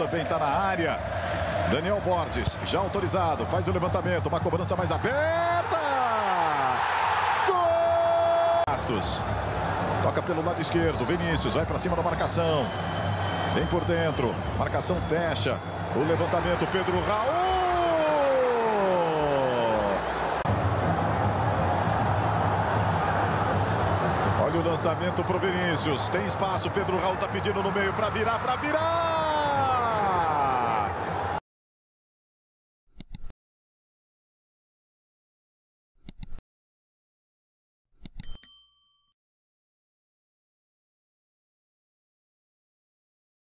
também está na área. Daniel Borges, já autorizado, faz o levantamento, uma cobrança mais aberta. Gol! Bastos. Toca pelo lado esquerdo, Vinícius vai para cima da marcação. Vem por dentro, marcação fecha. O levantamento, Pedro Raul. Olha o lançamento para o Vinícius. Tem espaço, Pedro Raul está pedindo no meio para virar, para virar.